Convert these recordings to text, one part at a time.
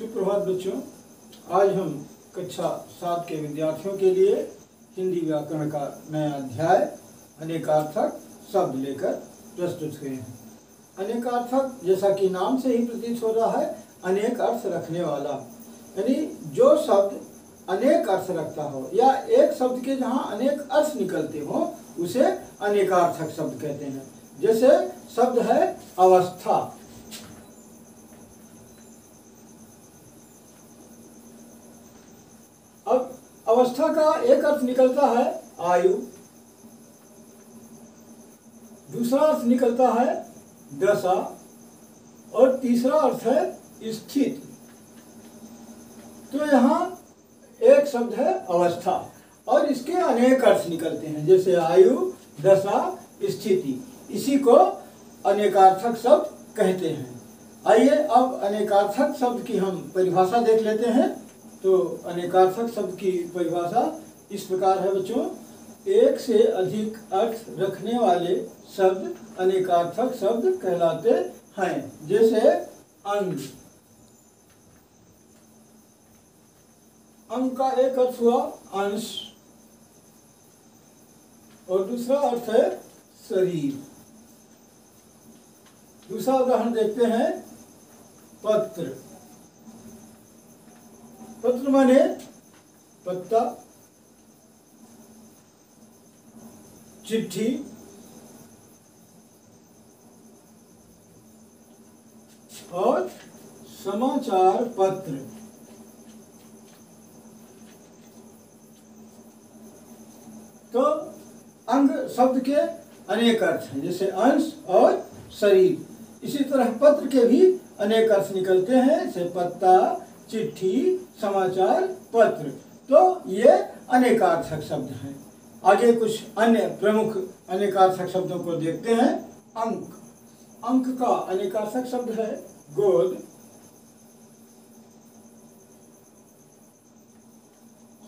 सुप्रभात बच्चों, आज हम कक्षा सात के विद्यार्थियों के लिए हिंदी व्याकरण का नया अध्याय, अनेकार्थक शब्द लेकर प्रस्तुत हुए हैं। अनेकार्थक जैसा कि नाम से ही प्रतीत हो रहा है, अनेक अर्थ रखने वाला। यानी जो शब्द अनेक अर्थ रखता हो, या एक शब्द के जहाँ अनेक अर्थ निकलते हो, उसे अनेकार्थक शब्द कहते हैं। जैसे शब्द है अवस्था अब अवस्था का एक अर्थ निकलता है आयु। दूसरा अर्थ निकलता है दशा। और तीसरा अर्थ है स्थिति। तो यहाँ एक शब्द है अवस्था। और इसके अनेक अर्थ निकलते हैं, जैसे आयु, दशा, स्थिति। इसी को अनेकार्थक शब्द कहते हैं। आइए अब अनेकार्थक शब्द की हम परिभाषा देख लेते हैं। तो अनेकार्थक शब्द की परिभाषा इस प्रकार है बच्चों। एक से अधिक अर्थ रखने वाले शब्द अनेकार्थक शब्द कहलाते हैं, जैसे अंग। अंग का एक अर्थ हुआ अंश, और दूसरा अर्थ है शरीर। दूसरा उदाहरण देखते हैं, पत्र। पत्र माने पत्ता, चिट्ठी, और समाचार पत्र। तो अंग शब्द के अनेक अर्थ हैं, जैसे अंश और शरीर। इसी तरह पत्र के भी अनेक अर्थ निकलते हैं, जैसे पत्ता चिट्ठी, समाचार, पत्र। तो ये अनेकार्थक शब्द हैं। आगे कुछ अन्य प्रमुख अनेकार्थक शब्दों को देखते हैं। अंक। अंक का अनेकार्थक शब्द है। गोद।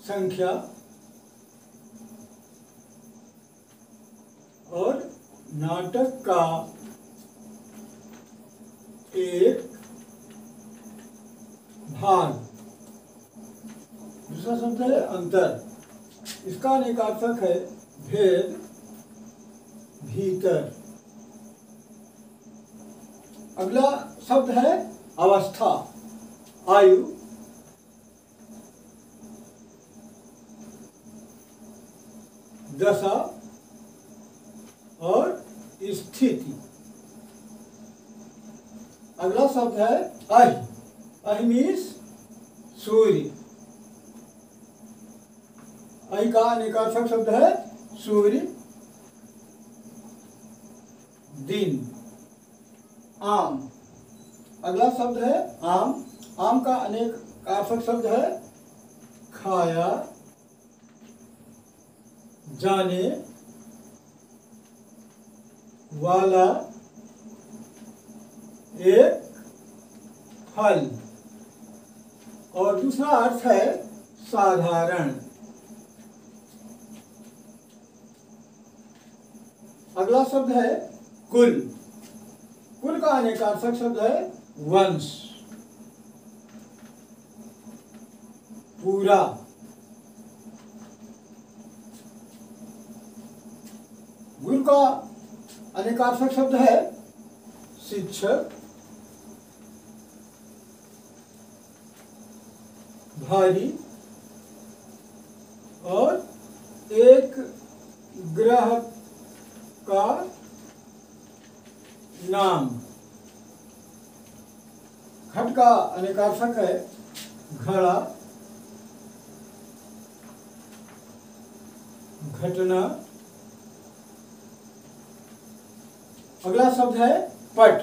संख्या। और नाटक का एक भाग दूसरा शब्द है अंतर। इसका अनेकार्थक है भेद भीतर। अगला शब्द है अवस्था, आयु। दशा और स्थिति। अगला शब्द है अहि। अहि मीन्स सूर्य अहि का अनेकार्थक शब्द है सूर्य दिन आम अगला शब्द है आम आम का अनेक अर्थक शब्द है खाया जाने वाला एक फल और दूसरा अर्थ है साधारण। अगला शब्द है कुल। कुल का अनेकार्थक शब्द है वंश। पूरा। गुरु का अनेकार्थक शब्द है शिक्षक। भारी और एक ग्रह का नाम। घट का अनेकार्थक है। घड़ा, घटना। अगला शब्द है पट।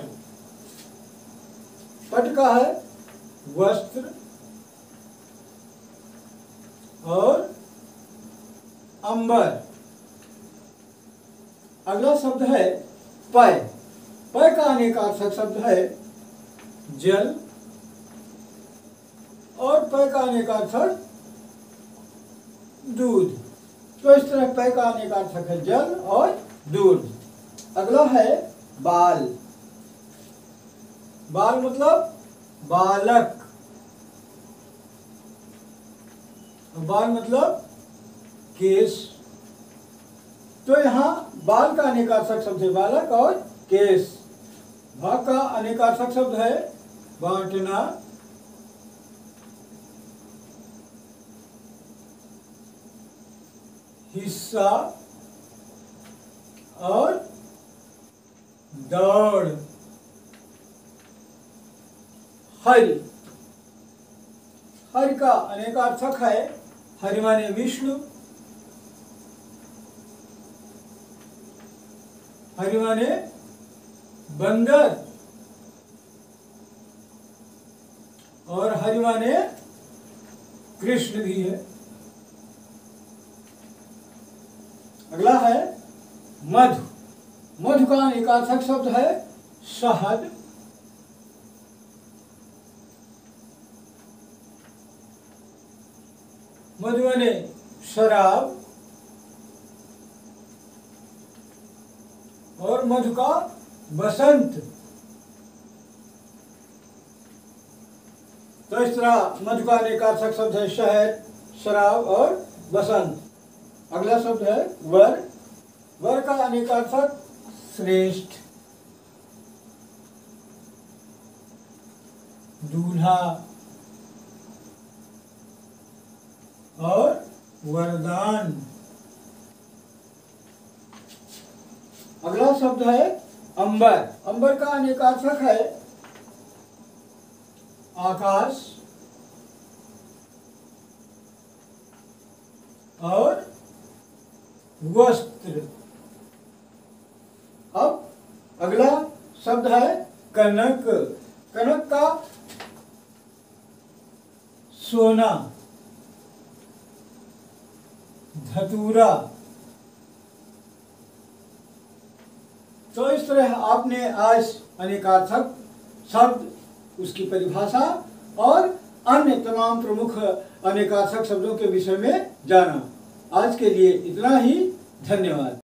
पट का है वस्त्र। और अंबर। अगला शब्द है पय। पय का अनेकार्थक शब्द है जल। और पय का अनेकार्थक दूध। तो इस तरह पय का अनेकार्थक है जल और दूध। अगला है बाल। बाल मतलब बालक। बाल मतलब केस। तो यहाँ बाल का अनेकार्थक शब्द है, बालक और केस। भाग का अनेकार्थक शब्द है, बांटना। हिस्सा और दौड़। हर हर का अनेकार्थक है हरि माने विष्णु हरि माने बंदर और हरि माने कृष्ण भी है। अगला है मधु। मधु का एकार्थक शब्द है शहद। मधु माने शराब और मधु का बसंत। तो इस तरह मधु का एकार्थक शब्द है शहर शराब और बसंत। अगला शब्द है वर। वर का अनेकार्थक श्रेष्ठ। दूल्हा और वरदान। अगला शब्द है अंबर। अंबर का अनेकार्थक है। आकाश। और वस्त्र। अब अगला शब्द है कनक। कनक का सोना। धतूरा तो इस तरह आपने आज अनेकार्थक शब्द, उसकी परिभाषा और अन्य तमाम प्रमुख अनेकार्थक शब्दों के विषय में जाना। आज के लिए इतना ही। धन्यवाद।